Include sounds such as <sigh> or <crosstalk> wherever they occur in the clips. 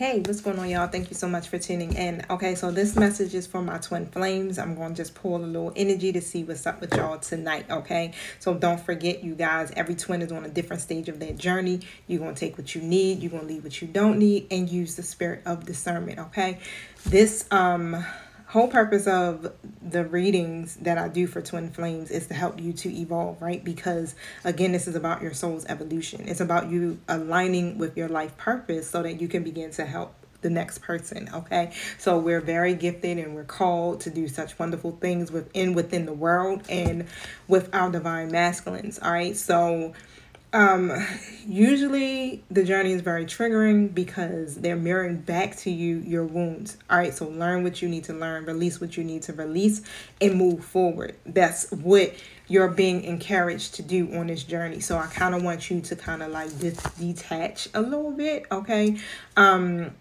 Hey, what's going on, y'all? Thank you so much for tuning in. Okay, so this message is for my twin flames. I'm going to just pull a little energy to see what's up with y'all tonight. Okay, so don't forget, you guys, every twin is on a different stage of their journey. You're going to take what you need, you're going to leave what you don't need, and use the spirit of discernment. Okay, this, um, whole purpose of the readings that I do for Twin Flames is to help you to evolve, right? Because again, this is about your soul's evolution. It's about you aligning with your life purpose so that you can begin to help the next person okay so we're very gifted and we're called to do such wonderful things within within the world and with our divine masculines all right so um, usually the journey is very triggering because they're mirroring back to you your wounds. All right, so learn what you need to learn, release what you need to release, and move forward. That's what you're being encouraged to do on this journey. So I kind of want you to kind of like dis- detach a little bit, okay, um,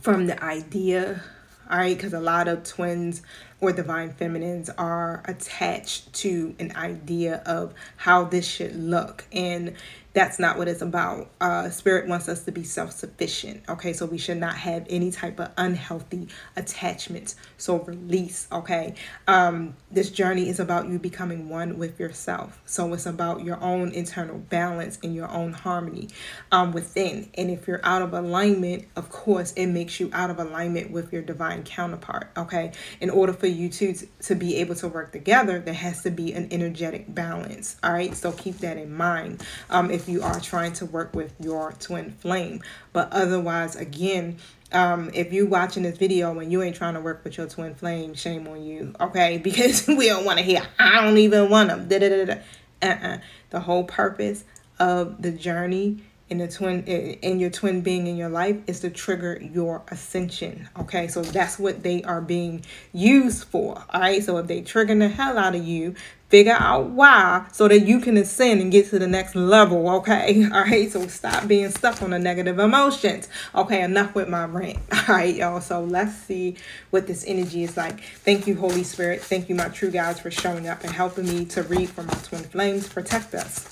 from the idea. All right, because a lot of twins or divine feminines are attached to an idea of how this should look. And that's not what it's about. Uh, Spirit wants us to be self sufficient. Okay, so we should not have any type of unhealthy attachments. So release. Okay, um, this journey is about you becoming one with yourself. So it's about your own internal balance and your own harmony um, within. And if you're out of alignment, of course, it makes you out of alignment with your divine counterpart. Okay, in order for you to to be able to work together, there has to be an energetic balance. All right, so keep that in mind. Um, if if you are trying to work with your twin flame. But otherwise, again, um, if you watching this video and you ain't trying to work with your twin flame, shame on you, okay? <laughs> Because we don't want to hear, I don't even want them. Da, da, da, da. Uh-uh. The whole purpose of the journey in the twin in your twin being in your life is to trigger your ascension okay so that's what they are being used for all right so if they triggering the hell out of you figure out why so that you can ascend and get to the next level okay? <laughs> All right so stop being stuck on the negative emotions. Okay enough with my rant. <laughs> All right y'all so let's see what this energy is like. Thank you holy spirit. Thank you my true guides for showing up and helping me to read for my twin flames. Protect us.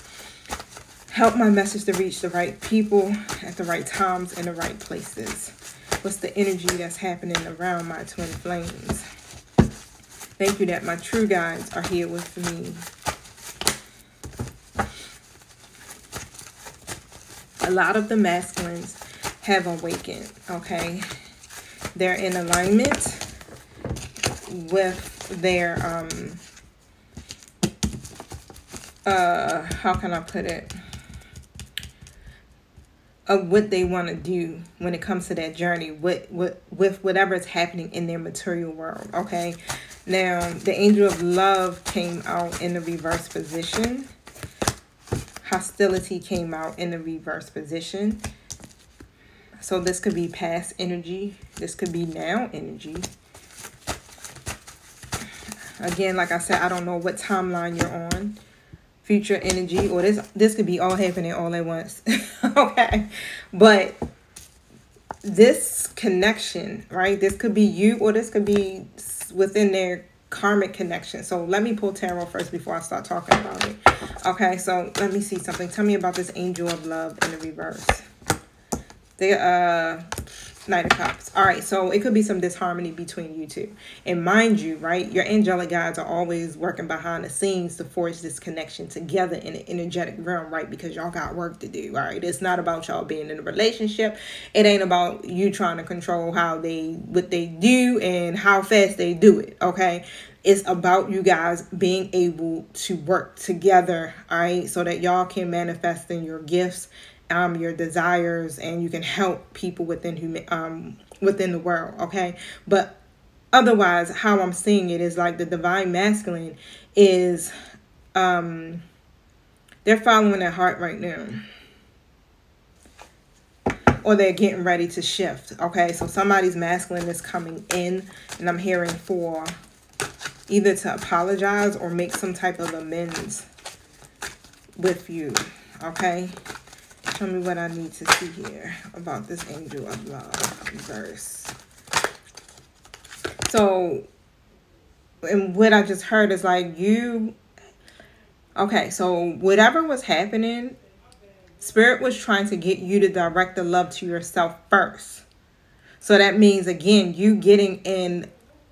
Help my message to reach the right people at the right times in the right places. What's the energy that's happening around my twin flames? Thank you that my true guides are here with me. A lot of the masculines have awakened, okay? They're in alignment with their, um, uh, how can I put it? of what they want to do when it comes to that journey with, with with whatever is happening in their material world okay now the angel of love came out in the reverse position. Hostility came out in the reverse position. So this could be past energy. This could be now energy. Again like i said i don't know what timeline you're on. Future energy or this this could be all happening all at once. <laughs> Okay. But this connection right? This could be you or this could be within their karmic connection. So let me pull tarot first before i start talking about it. Okay so let me see something. Tell me about this angel of love in the reverse. The uh Knight of Cups. All right, so it could be some disharmony between you two. And mind you, right, your angelic guides are always working behind the scenes to forge this connection together in an energetic realm, right? Because y'all got work to do, all right? It's not about y'all being in a relationship. It ain't about you trying to control how they, what they do and how fast they do it, okay? It's about you guys being able to work together, all right? So that y'all can manifest in your gifts um, your desires and you can help people within human um, within the world okay? But otherwise how i'm seeing it is like the divine masculine is um they're following their heart right now. Or they're getting ready to shift okay? So somebody's masculine is coming in and i'm hearing for either to apologize or make some type of amends with you okay Tell me what I need to see here about this angel of love verse. So, and what I just heard is like you, okay, so whatever was happening, Spirit was trying to get you to direct the love to yourself first. So that means, again, you getting in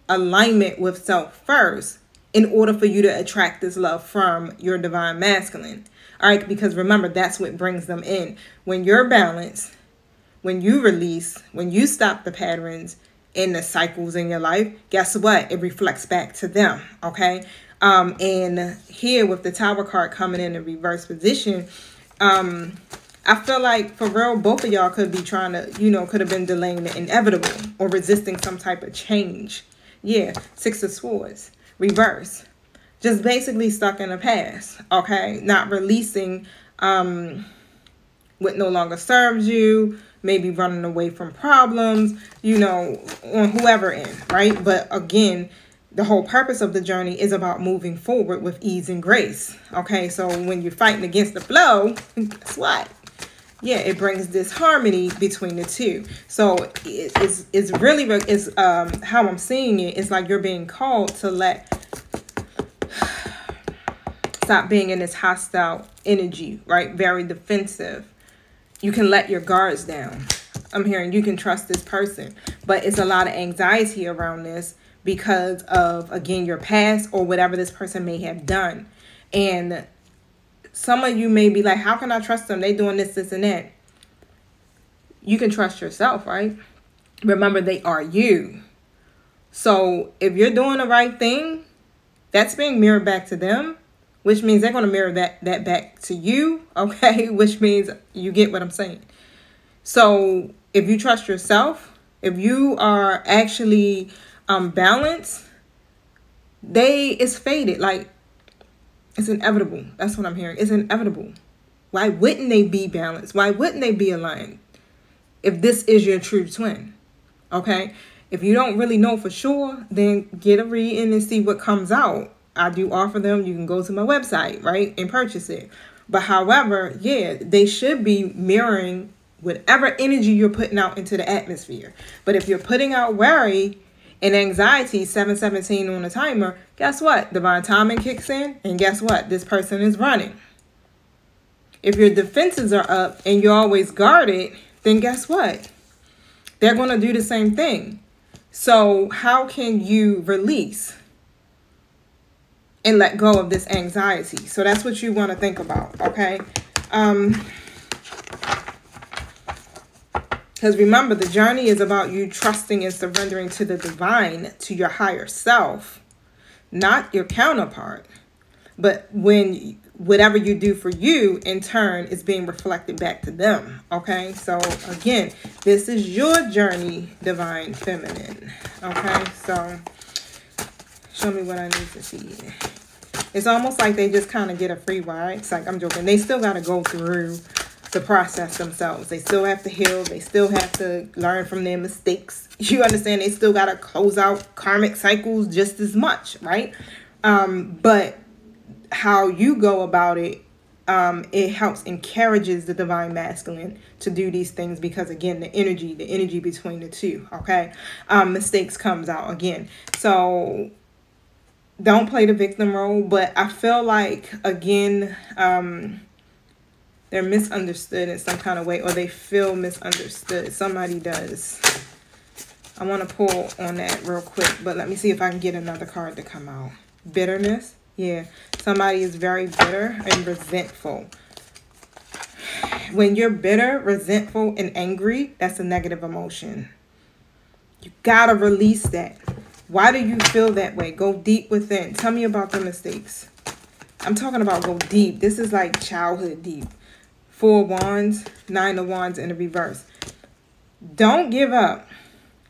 alignment with self first in order for you to attract this love from your divine masculine. All right, because remember, that's what brings them in. When you're balanced, when you release, when you stop the patterns and the cycles in your life, guess what? It reflects back to them. Okay. Um, and here with the tower card coming in a reverse position, um, I feel like for real, both of y'all could be trying to, you know, could have been delaying the inevitable or resisting some type of change. Yeah, Six of Swords, reverse. Just basically stuck in the past, okay? Not releasing um, what no longer serves you, maybe running away from problems, you know, on whoever end, right? But again, the whole purpose of the journey is about moving forward with ease and grace. Okay, so when you're fighting against the flow, <laughs> guess what? Yeah, it brings this harmony between the two. So it's it's really is um how I'm seeing it. It's like you're being called to let stop being in this hostile energy, right? Very defensive. You can let your guards down. I'm hearing you can trust this person, but it's a lot of anxiety around this because of again your past or whatever this person may have done. And some of you may be like how can i trust them? They doing this this and that. You can trust yourself right? Remember they are you. So if you're doing the right thing that's being mirrored back to them which means they're going to mirror that that back to you <laughs> okay which means you get what i'm saying so if you trust yourself if you are actually um balance, they it's faded. Like it's inevitable. That's what I'm hearing. It's inevitable. Why wouldn't they be balanced? Why wouldn't they be aligned? If this is your true twin. Okay? If you don't really know for sure, then get a reading and see what comes out. I do offer them. You can go to my website, right, and purchase it. But however, yeah, they should be mirroring whatever energy you're putting out into the atmosphere. But if you're putting out worry, and anxiety 717 on the timer, guess what? Divine timing kicks in, and guess what? This person is running. If your defenses are up and you're always guarded, then guess what? They're going to do the same thing. So, how can you release and let go of this anxiety? So, that's what you want to think about, okay? Um, because remember, the journey is about you trusting and surrendering to the divine, to your higher self, not your counterpart. But when whatever you do for you, in turn, is being reflected back to them. Okay, so again, this is your journey, divine feminine. Okay, so show me what I need to see. It's almost like they just kind of get a free ride. It's like I'm joking. They still got to go through the process themselves. They still have to heal. They still have to learn from their mistakes. <laughs> You understand? They still got to close out karmic cycles just as much, right? Um, but how you go about it, um, it helps encourages the divine masculine to do these things because again, the energy, the energy between the two, okay? Um, mistakes comes out again. So don't play the victim role, but I feel like again, um, they're misunderstood in some kind of way or they feel misunderstood. Somebody does. I want to pull on that real quick, but let me see if I can get another card to come out. Bitterness. Yeah, somebody is very bitter and resentful. When you're bitter, resentful, and angry, that's a negative emotion. You gotta release that. Why do you feel that way? Go deep within. Tell me about the mistakes. I'm talking about go deep. This is like childhood deep. Four wands, nine of wands in the reverse. Don't give up.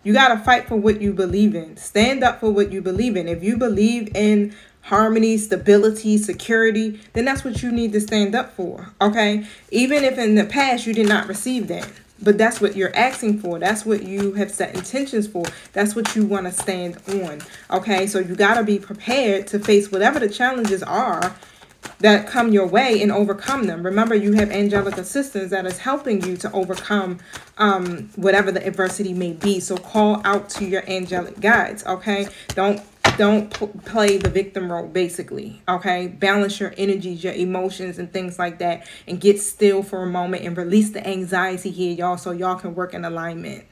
You got to fight for what you believe in. Stand up for what you believe in. If you believe in harmony, stability, security, then that's what you need to stand up for. Okay? Even if in the past you did not receive that. But that's what you're asking for. That's what you have set intentions for. That's what you want to stand on. Okay? So you got to be prepared to face whatever the challenges are that come your way and overcome them. Remember, you have angelic assistance that is helping you to overcome um, whatever the adversity may be. So call out to your angelic guides, okay? Don't don't play the victim role basically okay? Balance your energies your emotions and things like that and get still for a moment and release the anxiety here y'all so y'all can work in alignment